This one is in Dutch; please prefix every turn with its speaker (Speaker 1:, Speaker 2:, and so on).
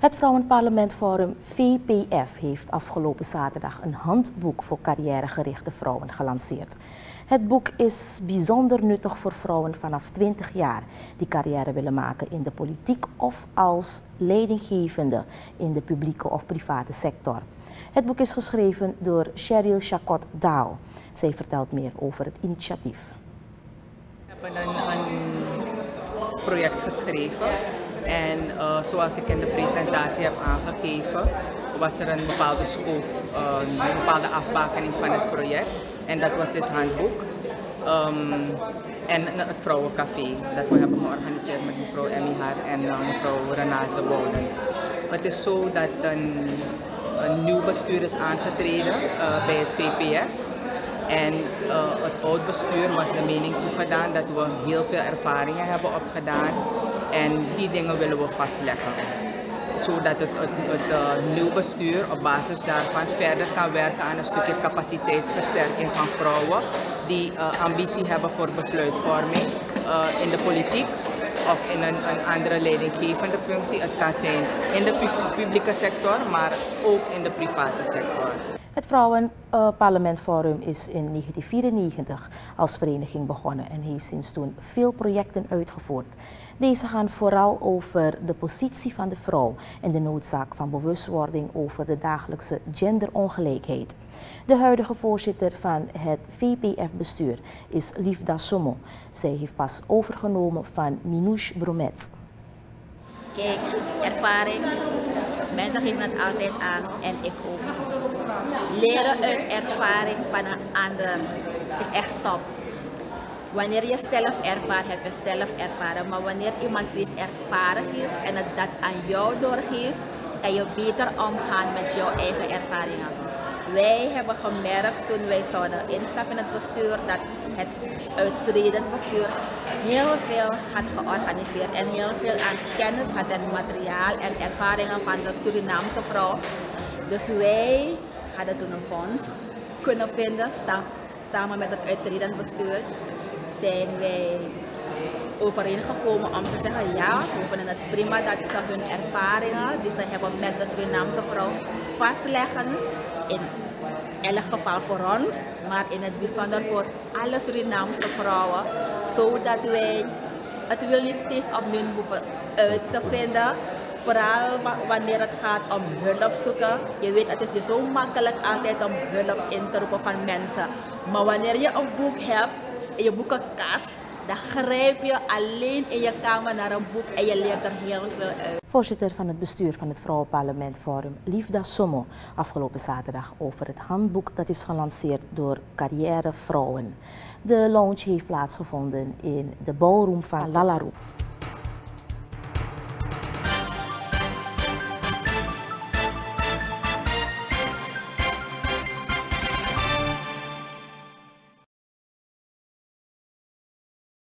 Speaker 1: Het Vrouwenparlementforum VPF heeft afgelopen zaterdag een handboek voor carrièregerichte vrouwen gelanceerd. Het boek is bijzonder nuttig voor vrouwen vanaf 20 jaar die carrière willen maken in de politiek of als leidinggevende in de publieke of private sector. Het boek is geschreven door Cheryl Chacot Daal. Zij vertelt meer over het initiatief.
Speaker 2: Project geschreven en uh, zoals ik in de presentatie heb aangegeven, was er een bepaalde scope, een bepaalde afbakening van het project. En dat was dit handboek. Um, en het Vrouwencafé dat we hebben georganiseerd met mevrouw Emmy Haar en uh, mevrouw Renate Bouwen. Het is zo dat een, een nieuw bestuur is aangetreden uh, bij het VPF. En uh, het oud bestuur was de mening toegedaan dat we heel veel ervaringen hebben opgedaan en die dingen willen we vastleggen. Zodat het, het, het uh, nieuw bestuur op basis daarvan verder kan werken aan een stukje capaciteitsversterking van vrouwen die uh, ambitie hebben voor besluitvorming in de politiek of in een, een andere leidinggevende functie. Het kan zijn in de publieke sector, maar ook in de private sector.
Speaker 1: Het Vrouwenparlementforum is in 1994 als vereniging begonnen en heeft sinds toen veel projecten uitgevoerd. Deze gaan vooral over de positie van de vrouw en de noodzaak van bewustwording over de dagelijkse genderongelijkheid. De huidige voorzitter van het VPF-bestuur is Liefda Somo. Zij heeft pas overgenomen van Minouche Bromet.
Speaker 3: Kijk, ervaring. Mensen geven het altijd aan en ik ook. Leren uit ervaring van een ander is echt top. Wanneer je zelf ervaart, heb je zelf ervaren. Maar wanneer iemand reeds ervaren heeft en het dat aan jou doorgeeft, kan je beter omgaan met jouw eigen ervaringen. Wij hebben gemerkt toen wij zouden instappen in het bestuur dat het uittredend bestuur heel veel had georganiseerd en heel veel aan kennis had en materiaal en ervaringen van de Surinaamse vrouw. Dus wij hadden toen een fonds kunnen vinden samen met het uitredend bestuur zijn wij overeengekomen om te zeggen ja, we vinden het prima dat ze hun ervaringen die ze hebben met de Surinaamse vrouw vastleggen. In elk geval voor ons, maar in het bijzonder voor alle Surinaamse vrouwen. Zodat wij het wil niet steeds opnieuw hoeven uit te vinden. Vooral wanneer het gaat om hulp zoeken. Je weet, het is dus zo makkelijk altijd om hulp in te roepen van mensen. Maar wanneer je een boek hebt in je boekenkast, dan grijp je alleen in je kamer naar een boek en je leert er heel veel uit.
Speaker 1: Voorzitter van het bestuur van het Vrouwenparlement Forum, Liefda Sommo, afgelopen zaterdag over het handboek dat is gelanceerd door Carrière Vrouwen. De launch heeft plaatsgevonden in de ballroom van Lalaroep.